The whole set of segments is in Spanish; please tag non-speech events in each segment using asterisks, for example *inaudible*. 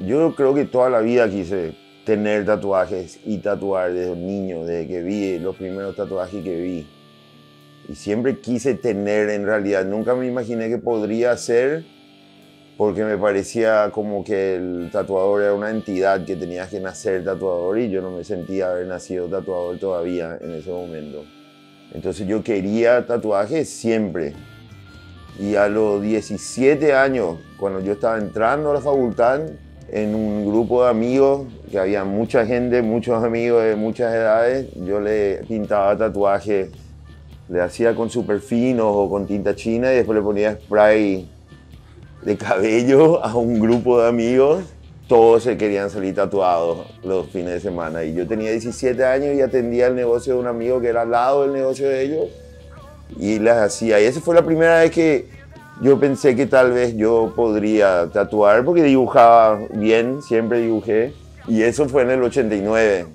Yo creo que toda la vida quise tener tatuajes y tatuar desde niño, desde que vi los primeros tatuajes que vi. Y siempre quise tener en realidad, nunca me imaginé que podría ser porque me parecía como que el tatuador era una entidad que tenía que nacer tatuador y yo no me sentía haber nacido tatuador todavía en ese momento. Entonces yo quería tatuajes siempre. Y a los 17 años, cuando yo estaba entrando a la facultad, en un grupo de amigos, que había mucha gente, muchos amigos de muchas edades, yo le pintaba tatuajes, le hacía con super finos o con tinta china y después le ponía spray de cabello a un grupo de amigos. Todos se querían salir tatuados los fines de semana. Y yo tenía 17 años y atendía el negocio de un amigo que era al lado del negocio de ellos. Y las hacía. Y esa fue la primera vez que yo pensé que tal vez yo podría tatuar porque dibujaba bien, siempre dibujé. Y eso fue en el 89.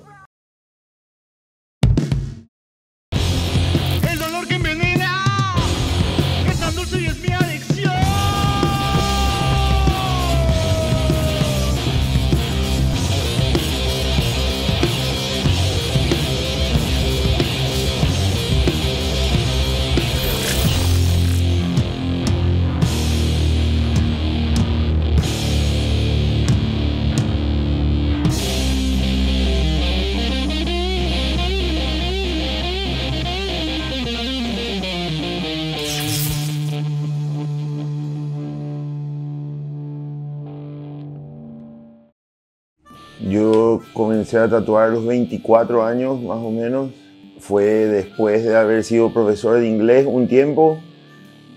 Comencé a tatuar a los 24 años, más o menos. Fue después de haber sido profesor de inglés un tiempo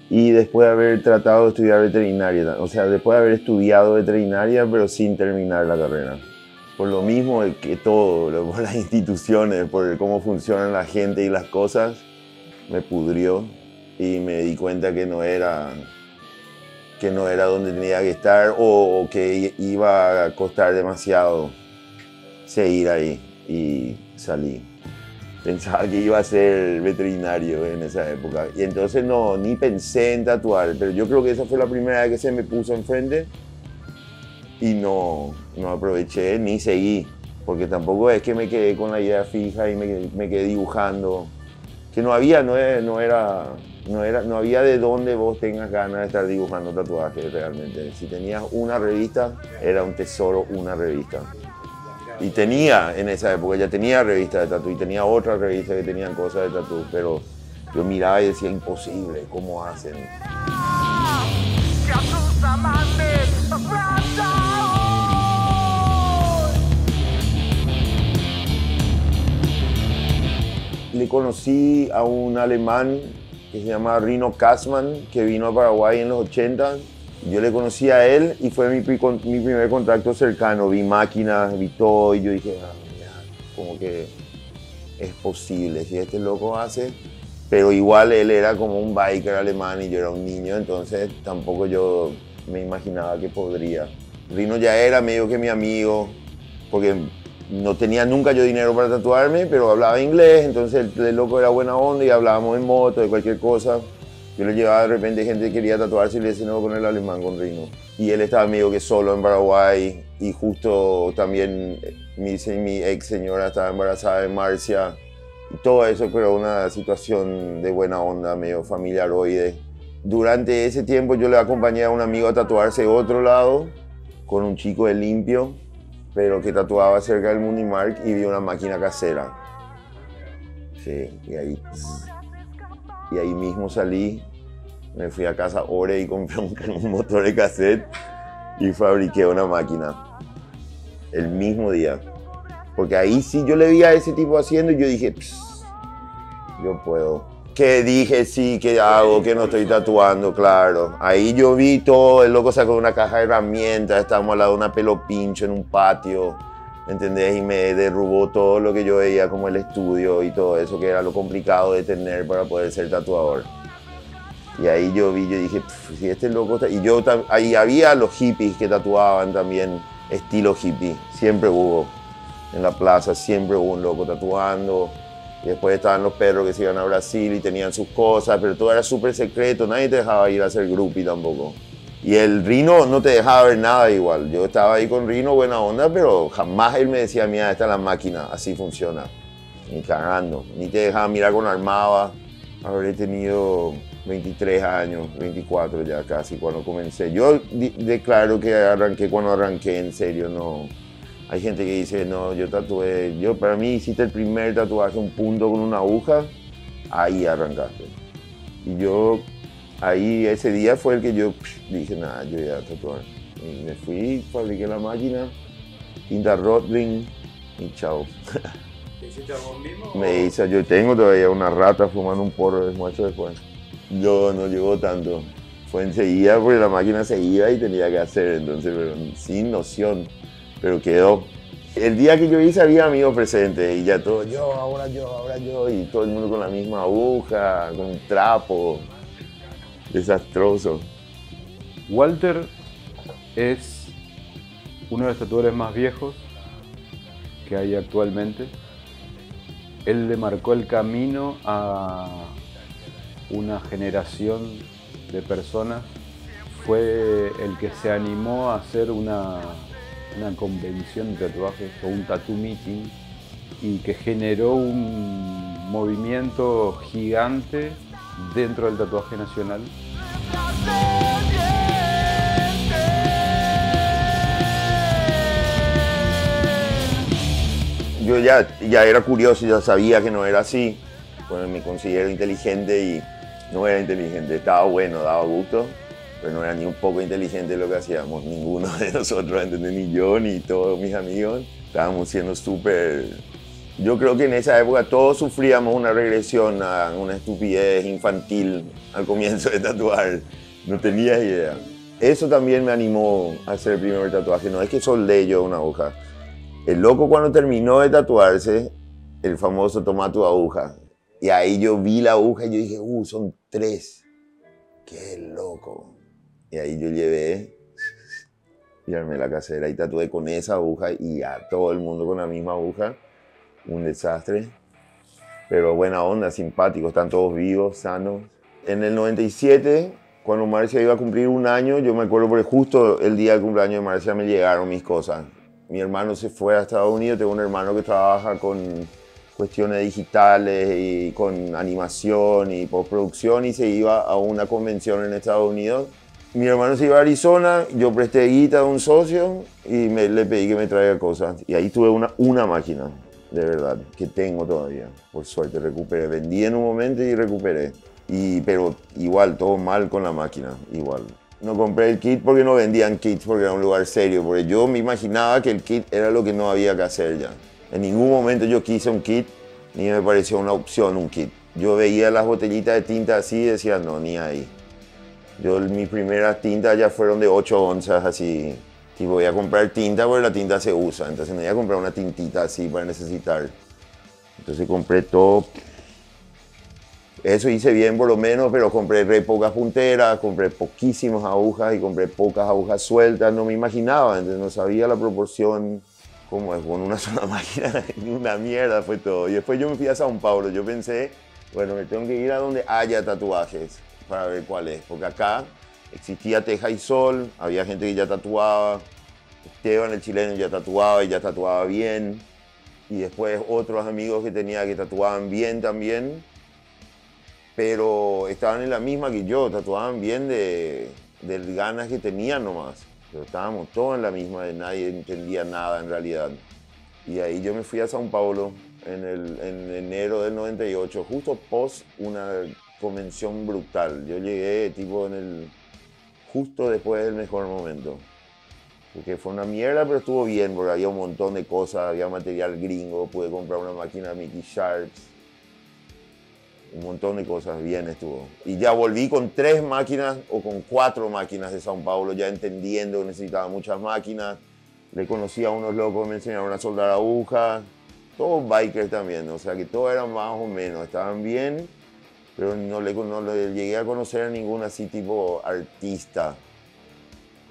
y después de haber tratado de estudiar veterinaria. O sea, después de haber estudiado veterinaria, pero sin terminar la carrera. Por lo mismo que todo, por *laughs* las instituciones, por cómo funcionan la gente y las cosas, me pudrió y me di cuenta que no era que no era donde tenía que estar o, que iba a costar demasiado seguir ahí y salí. Pensaba que iba a ser veterinario en esa época y entonces no, ni pensé en tatuar, pero yo creo que esa fue la primera vez que se me puso enfrente y no, no aproveché ni seguí, porque tampoco es que me quedé con la idea fija y me, me quedé dibujando, que no había, no, no era no, era, no había de dónde vos tengas ganas de estar dibujando tatuajes realmente. Si tenías una revista, era un tesoro una revista. Y tenía en esa época, ya tenía revistas de tatu y tenía otras revistas que tenían cosas de tatu, pero yo miraba y decía, imposible, ¿cómo hacen? Le conocí a un alemán que se llama Rino Kassman, que vino a Paraguay en los 80. Yo le conocí a él y fue mi, mi primer contacto cercano. Vi máquinas, vi todo y yo dije, ah, como que es posible, si este loco hace. Pero igual él era como un biker alemán y yo era un niño, entonces tampoco yo me imaginaba que podría. Rino ya era medio que mi amigo, porque no tenía nunca yo dinero para tatuarme, pero hablaba inglés, entonces el, loco era buena onda y hablábamos en moto, de cualquier cosa. Yo le llevaba de repente gente que quería tatuarse y le decía, no, con el alemán, con Rino. Y él estaba medio que solo en Paraguay y justo también mi, mi ex señora estaba embarazada de Marcia. Y todo eso, pero una situación de buena onda, medio familiaroide. Durante ese tiempo yo le acompañé a un amigo a tatuarse de otro lado con un chico de limpio pero que tatuaba cerca del Munimark y vi una máquina casera. Sí, y ahí, y ahí mismo salí, me fui a casa Ore y compré *laughs* un, motor de cassette y fabriqué una máquina el mismo día. Porque ahí sí yo le vi a ese tipo haciendo y yo dije, yo puedo que dije sí, que hago, que no estoy tatuando, claro. Ahí yo vi todo, el loco sacó una caja de herramientas, estábamos al lado de una pelo pincho en un patio, ¿entendés? Y me derrubó todo lo que yo veía como el estudio y todo eso, que era lo complicado de tener para poder ser tatuador. Y ahí yo vi, yo dije, si este loco está... Y yo ahí había los hippies que tatuaban también, estilo hippie, siempre hubo. En la plaza siempre hubo un loco tatuando y después estaban los perros que se iban a Brasil y tenían sus cosas, pero todo era súper secreto, nadie te dejaba ir a hacer groupie tampoco. Y el Rino no te dejaba ver nada igual. Yo estaba ahí con Rino, buena onda, pero jamás él me decía, mira, esta es la máquina, así funciona. Ni cagando. Ni te dejaba mirar con armaba. Habré tenido 23 años, 24 ya casi cuando comencé. Yo declaro que arranqué cuando arranqué, en serio, no. Hay gente que dice, no, yo tatué, yo para mí hiciste el primer tatuaje, un punto con una aguja, ahí arrancaste. Y yo, ahí ese día fue el que yo dije, nada, yo ya tatuar. Y me fui, fabriqué la máquina, tinta Rotring y chao. ¿Te hiciste vos mismo? Me hice, yo tengo todavía una rata fumando un porro de mucho después. Yo no llegó tanto. Fue enseguida porque la máquina se iba y tenía que hacer, entonces, pero sin noción. Pero quedó. El día que yo hice había amigos presentes y ya todo, yo, ahora yo, ahora yo, y todo el mundo con la misma aguja, con un trapo. Desastroso. Walter es uno de los tatuadores más viejos que hay actualmente. Él le marcó el camino a una generación de personas, fue el que se animó a hacer una, una convención de tatuajes o un tattoo meeting y que generó un movimiento gigante dentro del tatuaje nacional. Yo ya, ya era curioso, ya sabía que no era así. Bueno, me considero inteligente y no era inteligente, estaba bueno, daba gusto, pero no era ni un poco inteligente lo que hacíamos, ninguno de *laughs* nosotros, Ni yo, ni todos mis amigos. Estábamos siendo súper... Yo creo que en esa época todos sufríamos una regresión a una estupidez infantil al comienzo de tatuar. No tenía idea. Eso también me animó a hacer el primer tatuaje. No es que soldé yo una aguja. El loco cuando terminó de tatuarse, el famoso toma tu aguja, y ahí yo vi la aguja y yo dije, uh, son tres. Qué loco. Y ahí yo llevé y armé la casera y tatué con esa aguja y a todo el mundo con la misma aguja. Un desastre. Pero buena onda, simpático, están todos vivos, sanos. En el 97, cuando Marcia iba a cumplir un año, yo me acuerdo porque justo el día del cumpleaños de Marcia me llegaron mis cosas. Mi hermano se fue a Estados Unidos, tengo un hermano que trabaja con cuestiones digitales y con animación y postproducción y se iba a una convención en Estados Unidos. Mi hermano se iba a Arizona, yo presté guita a un socio y me, le pedí que me traiga cosas. Y ahí tuve una, una máquina, de verdad, que tengo todavía. Por suerte recuperé. Vendí en un momento y recuperé. Y, pero igual, todo mal con la máquina, igual. No compré el kit porque no vendían kits, porque era un lugar serio. Porque yo me imaginaba que el kit era lo que no había que hacer ya. En ningún momento yo quise un kit, ni me pareció una opción un kit. Yo veía las botellitas de tinta así y decía, no, ni ahí. Yo, mis primeras tintas ya fueron de 8 onzas, así. Y voy a comprar tinta porque la tinta se usa. Entonces no voy a comprar una tintita así para necesitar. Entonces compré todo. Eso hice bien por lo menos, pero compré re pocas punteras, compré poquísimas agujas y compré pocas agujas sueltas. No me imaginaba, entonces no sabía la proporción como es con una *laughs* sola máquina, una mierda fue todo. Y después yo me fui a Sao Paulo, yo pensé, bueno, me tengo que ir a donde haya tatuajes para ver cuál es, porque acá existía Teja y Sol, había gente que ya tatuaba, Esteban el chileno ya tatuaba y ya tatuaba bien, y después otros amigos que tenía que tatuaban bien también, pero estaban en la misma que yo, tatuaban bien de, de ganas que tenían nomás pero estábamos todos en la misma, nadie entendía nada en realidad. Y ahí yo me fui a Sao Paulo en, el, en enero del 98, justo post una convención brutal. Yo llegué tipo en el, justo después del mejor momento. Porque fue una mierda, pero estuvo bien, porque había un montón de cosas, había material gringo, pude comprar una máquina Mickey Sharps, un montón de cosas, bien estuvo. Y ya volví con tres máquinas o con cuatro máquinas de Sao Paulo, ya entendiendo que necesitaba muchas máquinas. Le conocí a unos locos, me enseñaron a soldar agujas, todos bikers también, o sea que todos eran más o menos, estaban bien, pero no le, no le llegué a conocer a ningún así tipo artista,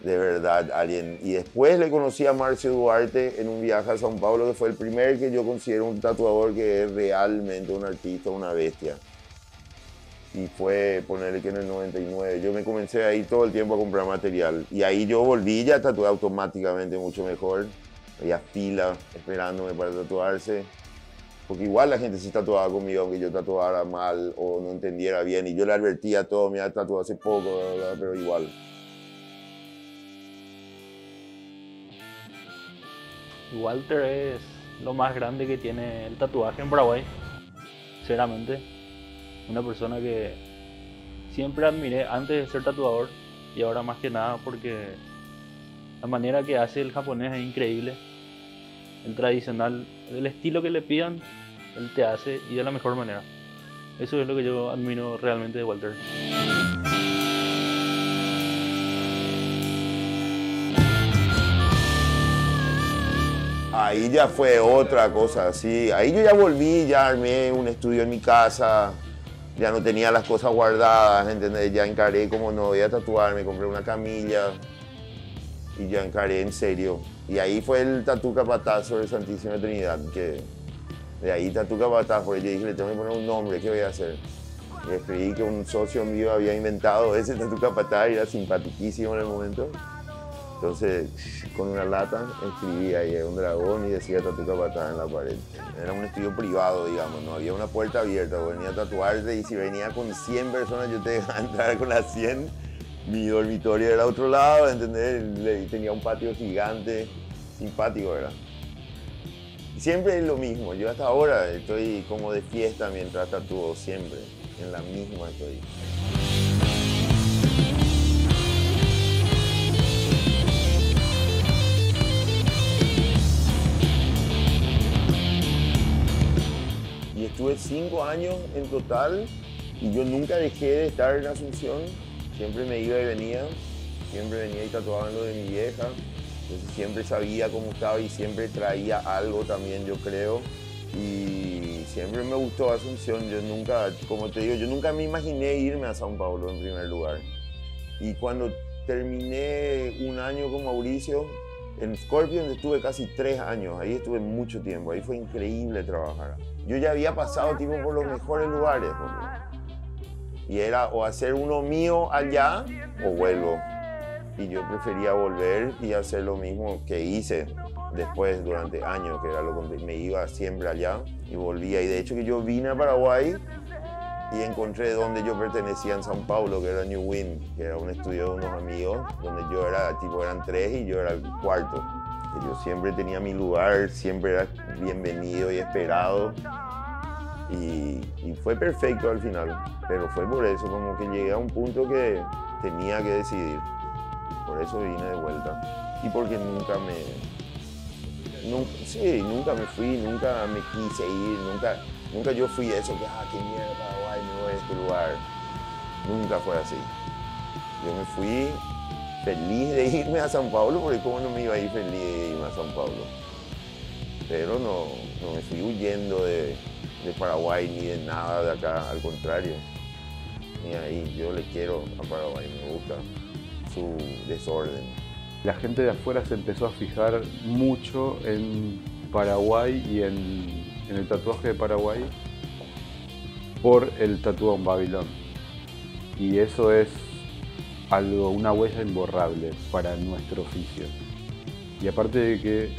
de verdad, alguien. Y después le conocí a Marcio Duarte en un viaje a Sao Paulo, que fue el primer que yo considero un tatuador que es realmente un artista, una bestia y fue ponerle que en el 99. Yo me comencé ahí todo el tiempo a comprar material y ahí yo volví ya a tatuar automáticamente mucho mejor. Había fila esperándome para tatuarse. Porque igual la gente se tatuaba conmigo, aunque yo tatuara mal o no entendiera bien. Y yo le advertía todo, me había tatuado hace poco, pero igual. Walter es lo más grande que tiene el tatuaje en Paraguay. Sinceramente, una persona que siempre admiré antes de ser tatuador y ahora más que nada porque la manera que hace el japonés es increíble. El tradicional, el estilo que le pidan, él te hace y de la mejor manera. Eso es lo que yo admiro realmente de Walter. Ahí ya fue otra cosa, así. Ahí yo ya volví, ya armé un estudio en mi casa, ya no tenía las cosas guardadas, ¿entendés? Ya encaré como no voy a tatuar, me compré una camilla y ya encaré en serio. Y ahí fue el tatu capataz sobre Santísima Trinidad, que de ahí tatu capataz, porque yo dije, le tengo que poner un nombre, ¿qué voy a hacer? Y escribí que un socio mío había inventado ese tatu capataz y era simpaticísimo en el momento. Entonces, con una lata, escribí ahí un dragón y decía Tatu Capataz en la pared. Era un estudio privado, digamos, no había una puerta abierta. Venía a tatuarte y si venía con 100 personas, yo te dejaba *laughs* entrar con las 100. Mi dormitorio era otro lado, ¿entendés? Tenía un patio gigante, simpático, ¿verdad? Y siempre es lo mismo. Yo hasta ahora estoy como de fiesta mientras tatúo, siempre. En la misma estoy. Estuve cinco años en total y yo nunca dejé de estar en Asunción. Siempre me iba y venía. Siempre venía y tatuaba de mi vieja. Entonces siempre sabía cómo estaba y siempre traía algo también, yo creo. Y siempre me gustó Asunción. Yo nunca, como te digo, yo nunca me imaginé irme a Sao Paulo en primer lugar. Y cuando terminé un año con Mauricio, en Scorpion estuve casi tres años, ahí estuve mucho tiempo, ahí fue increíble trabajar. Yo ya había pasado tipo por los mejores lugares, y era o hacer uno mío allá o vuelvo. Y yo prefería volver y hacer lo mismo que hice después durante años, que era lo que me iba siempre allá y volvía. Y de hecho que yo vine a Paraguay y encontré donde yo pertenecía en San Paulo, que era New Wind, que era un estudio de unos amigos, donde yo era, tipo, eran tres y yo era el cuarto. Que yo siempre tenía mi lugar, siempre era bienvenido y esperado. Y, y, fue perfecto al final, pero fue por eso, como que llegué a un punto que tenía que decidir. Por eso vine de vuelta. Y porque nunca me... Nunca, sí, nunca me fui, nunca me quise ir, nunca Nunca yo fui eso, que, ah, qué mierda, Paraguay, no es este lugar. Nunca fue así. Yo me fui feliz de irme a San Pablo, porque cómo no me iba a ir feliz de irme a San Pablo. Pero no, no me fui huyendo de, de Paraguay ni de nada de acá, al contrario. Ni ahí, yo le quiero a Paraguay, me gusta su desorden. La gente de afuera se empezó a fijar mucho en Paraguay y en el tatuaje de Paraguay por el tatuado en Babilón. Y eso es algo, una huella imborrable para nuestro oficio. Y aparte de que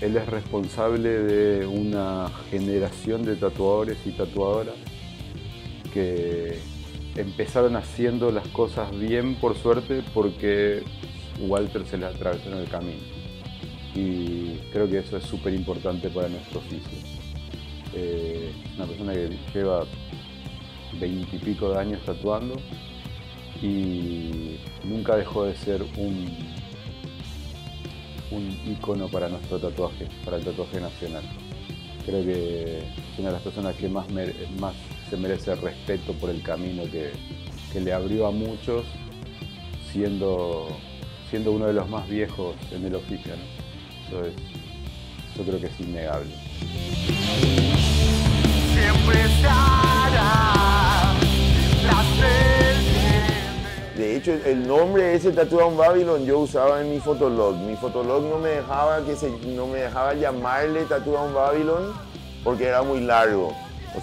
él es responsable de una generación de tatuadores y tatuadoras que empezaron haciendo las cosas bien por suerte porque Walter se les atravesó en el camino. Y creo que eso es súper importante para nuestro oficio. Eh, una persona que lleva veintipico de años tatuando y nunca dejó de ser un, un ícono para nuestro tatuaje, para el tatuaje nacional. Creo que es una de las personas que más, más se merece respeto por el camino que, le abrió a muchos, siendo, siendo uno de los más viejos en el oficio. Eso, eso creo que es innegable. De hecho, el nombre de ese Tattoo Babylon yo usaba en mi fotolog. Mi fotolog no me dejaba, que se, no me dejaba llamarle Tattoo Babylon porque era muy largo.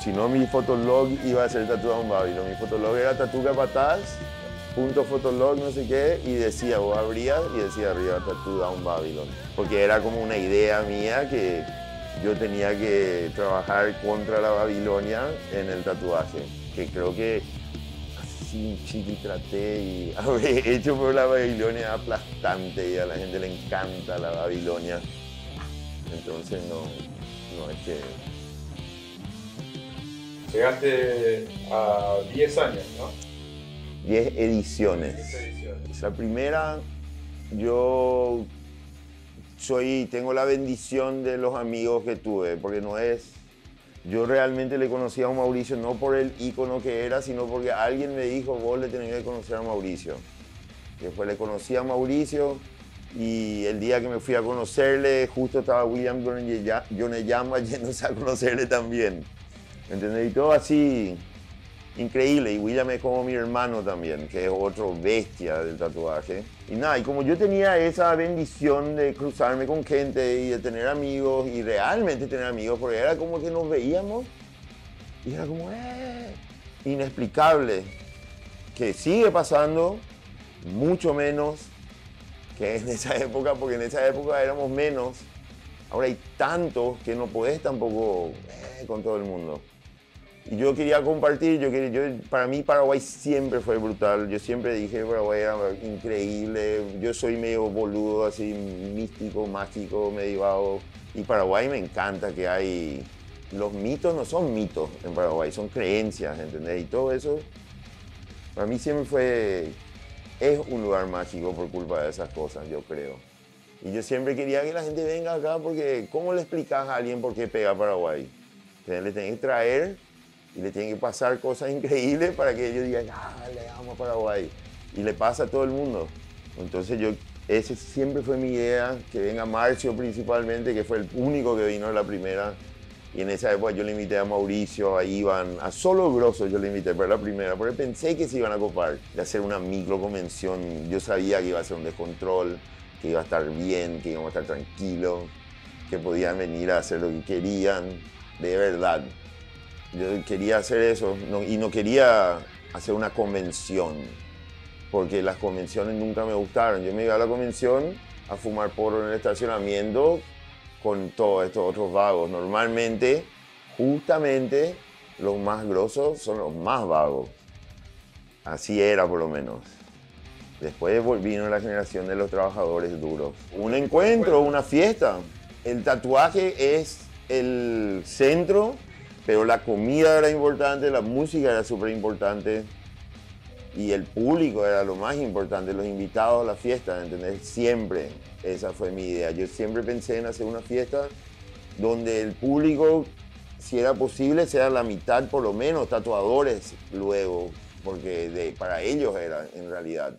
Si no, mi fotolog iba a ser tatuado en Babylon. Mi fotolog era tatu capataz, punto fotolog, no sé qué, y decía, vos abrías y decía arriba tatu down Babylon. Porque era como una idea mía que yo tenía que trabajar contra la Babilonia en el tatuaje. Que creo que así chiqui traté y *laughs* habré hecho por la Babilonia aplastante y a la gente le encanta la Babilonia. Entonces no, no es que Llegaste a 10 años, ¿no? 10 ediciones. 10 ediciones. La primera, yo soy, tengo la bendición de los amigos que tuve, porque no es, yo realmente le conocí a Mauricio no por el ícono que era, sino porque alguien me dijo, vos le tenés que conocer a Mauricio. Después le conocí a Mauricio y el día que me fui a conocerle, justo estaba William Yoneyama *laughs* yéndose a conocerle también. ¿Entendés? Y todo así increíble. Y William es como mi hermano también, que es otro bestia del tatuaje. Y nada, y como yo tenía esa bendición de cruzarme con gente y de tener amigos, y realmente tener amigos, porque era como que nos veíamos y era como, eh, inexplicable. Que sigue pasando, mucho menos que en esa *laughs* época, porque en esa época éramos menos. Ahora hay tantos que no podés tampoco eh, con todo el mundo. Y yo quería compartir, yo quería, yo, para mí Paraguay siempre fue brutal, yo siempre dije Paraguay era increíble, yo soy medio boludo, así místico, mágico, medio vago, y Paraguay me encanta que hay, los mitos no son mitos en Paraguay, son creencias, ¿entendés? Y todo eso, para mí siempre fue, es un lugar mágico por culpa de esas cosas, yo creo. Y yo siempre quería que la gente venga acá porque, ¿cómo le explicas a alguien por qué pega Paraguay? Le tenés que traer y le tienen que pasar cosas increíbles para que ellos digan, ah, le amo a Paraguay. Y le pasa a todo el mundo. Entonces yo, ese siempre fue mi idea, que venga Marcio principalmente, que fue el único que vino a la primera. Y en esa época yo le invité a Mauricio, a Iván, a solo Grosso yo le invité para la primera, porque pensé que se iban a copar de hacer una micro convención. Yo sabía que iba a ser un descontrol, que iba a estar bien, que íbamos a estar tranquilos, que podían venir a hacer lo que querían, de verdad. Yo quería hacer eso y no quería hacer una convención, porque las convenciones nunca me gustaron. Yo me iba a la convención a fumar porro en el estacionamiento con todos estos otros vagos. Normalmente, justamente, los más grosos son los más vagos. Así era por lo menos. Después vino la generación de los trabajadores duros. Un encuentro, una fiesta. El tatuaje es el centro pero la comida era importante, la música era súper importante y el público era lo más importante, los invitados a la fiesta, ¿entendés? Siempre esa fue mi idea. Yo siempre pensé en hacer una fiesta donde el público, si era posible, sea la mitad por lo menos tatuadores luego, porque para ellos era en realidad.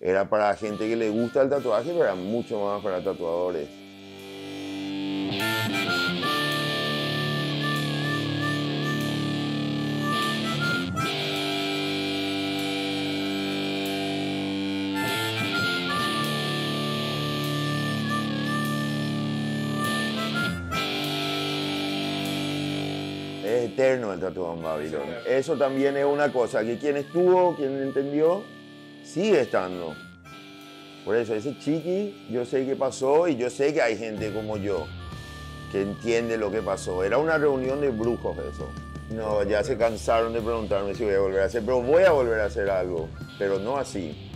Era para gente que le gusta el tatuaje, pero era mucho más para tatuadores. Eterno el tatuaje en Babilón. Eso también es una cosa que quien estuvo, quien entendió, sigue estando. Por eso, ese chiqui, yo sé qué pasó y yo sé que hay gente como yo que entiende lo que pasó. Era una reunión de brujos eso. No, ya se cansaron de preguntarme si voy a volver a hacer, pero voy a volver a hacer algo, pero no así.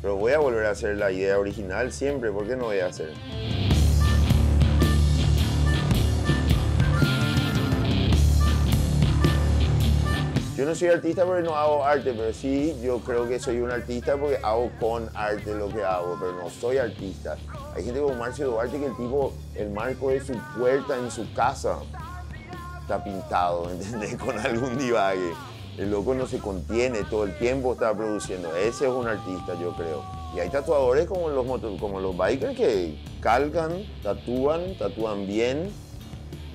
Pero voy a volver a hacer la idea original siempre, ¿por qué no voy a hacer? Yo no soy artista porque no hago arte, pero sí yo creo que soy un artista porque hago con arte lo que hago, pero no soy artista. Hay gente como Marcio Duarte que el tipo, el marco de su puerta en su casa está pintado, ¿entendés? *laughs* Con algún divague. El loco no se contiene, todo el tiempo está produciendo. Ese es un artista, yo creo. Y hay tatuadores como los, como los bikers que calcan, tatúan, tatúan bien,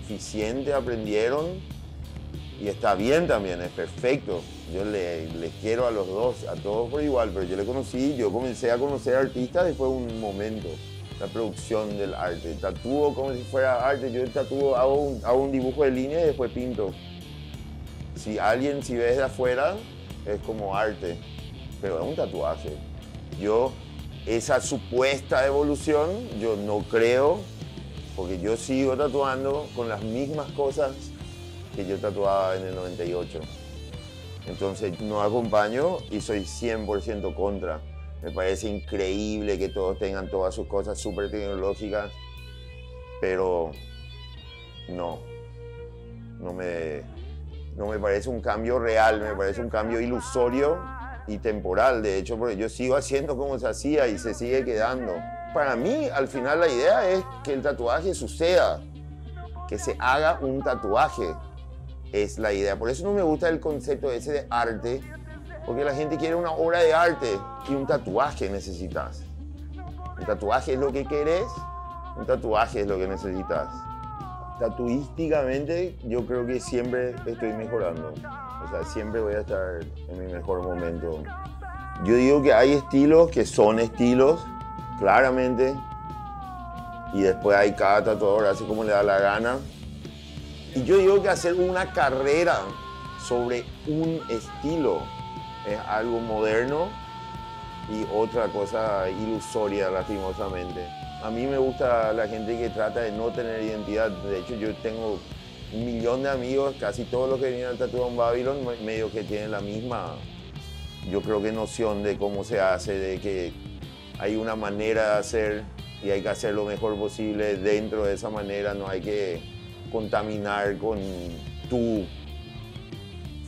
eficiente, aprendieron y está bien también, es perfecto. Yo le, quiero a los dos, a todos por igual, pero yo le conocí, yo comencé a conocer artistas después de un momento, la producción del arte. Tatúo como si fuera arte, yo tatúo, hago un, hago un dibujo de línea y después pinto. Si alguien, si ves de afuera, es como arte, pero es un tatuaje. Yo, esa supuesta evolución, yo no creo, porque yo sigo tatuando con las mismas cosas que yo tatuaba en el 98. Entonces no acompaño y soy 100% contra. Me parece increíble que todos tengan todas sus cosas súper tecnológicas, pero no, no me, no me parece un cambio real, me parece un cambio ilusorio y temporal, de hecho, porque yo sigo haciendo como se hacía y se sigue quedando. Para mí, al final, la idea es que el tatuaje suceda, que se haga un tatuaje, es la idea. Por eso no me gusta el concepto ese de arte, porque la gente quiere una obra de arte y un tatuaje necesitas. Un tatuaje es lo que querés, un tatuaje es lo que necesitas. Tatuísticamente yo creo que siempre estoy mejorando. O sea, siempre voy a estar en mi mejor momento. Yo digo que hay estilos que son estilos, claramente. Y después hay cada tatuador hace como le da la gana. Y yo digo que hacer una carrera sobre un estilo es algo moderno y otra cosa ilusoria, lastimosamente. A mí me gusta la gente que trata de no tener identidad. De hecho, yo tengo un millón de amigos, casi todos los que vienen al Tattoo en Babylon, medio que tienen la misma, yo creo que noción de cómo se hace, de que hay una manera de hacer y hay que hacer lo mejor posible dentro de esa manera, no hay que contaminar con tu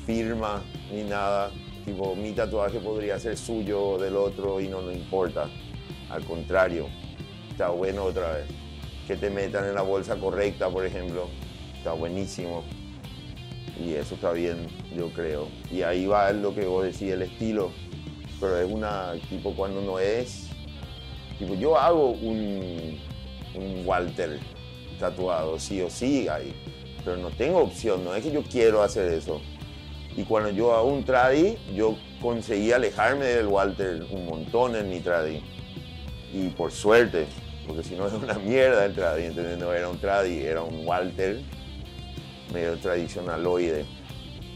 firma ni nada. Tipo, mi tatuaje podría ser suyo o del otro y no nos importa. Al contrario, está bueno otra vez. Que te metan en la bolsa correcta, por ejemplo. Está buenísimo. Y eso está bien, yo creo. Y ahí va lo que vos decís, el estilo. Pero es una, tipo, cuando no es. Tipo, yo hago un, un Walter tatuado, sí o sí ahí. Pero no tengo opción, no es que yo quiero hacer eso. Y cuando yo hago un tradi, yo conseguí alejarme del Walter un montón en mi tradi. Y por suerte, porque si no es una mierda el tradi, ¿entendés? No era un tradi, era un Walter medio tradicionaloide.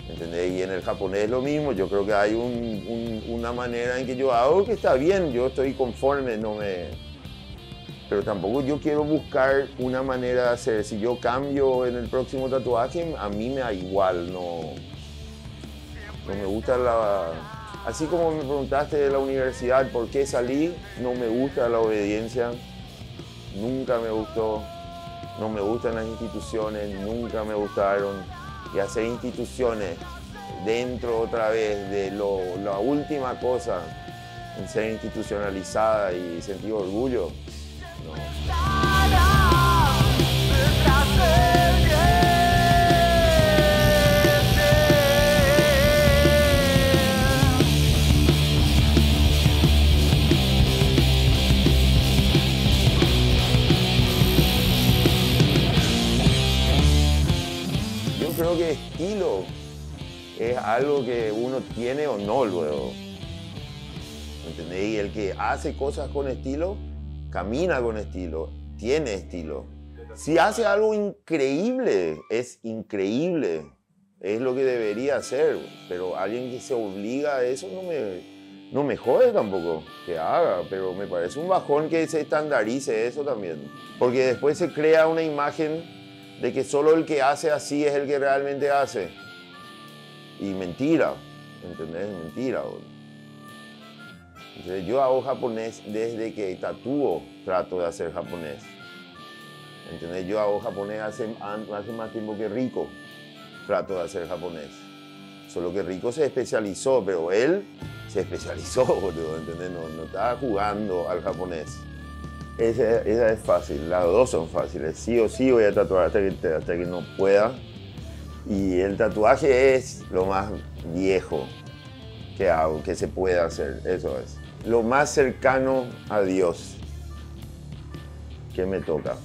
¿Entendés? Y en el japonés es lo mismo, yo creo que hay una manera en que yo hago que está bien, yo estoy conforme, no me... Pero tampoco yo quiero buscar una manera de hacer, si yo cambio en el próximo tatuaje, a mí me da igual, no... No me gusta la... Así como me preguntaste de la universidad por qué salí, no me gusta la obediencia, nunca me gustó, no me gustan las instituciones, nunca me gustaron. Y hacer instituciones dentro otra vez de lo, la última cosa en ser institucionalizada y sentir orgullo, creo que estilo es algo que uno tiene o no luego. ¿Entendés? Y el que hace cosas con estilo, camina con estilo, tiene estilo. Si hace algo increíble, es increíble. Es lo que debería hacer. Pero alguien que se obliga a eso no me, no me jode tampoco que haga. Pero me parece un bajón que se estandarice eso también. Porque después se crea una imagen de que solo el que hace así es el que realmente hace. Y mentira. ¿Entendés? Mentira. Bro. Entonces, yo hago japonés desde que tatúo, trato de hacer japonés. ¿Entendés? Yo hago japonés hace, hace más tiempo que Rico, trato de hacer japonés. Solo que Rico se especializó, pero él se especializó, *laughs* boludo, ¿entendés? No, no estaba jugando al japonés. Esa, esa, es fácil, las dos son fáciles. Sí o sí voy a tatuar hasta que, hasta que no pueda. Y el tatuaje es lo más viejo que hago, que se puede hacer, eso es. Lo más cercano a Dios que me toca.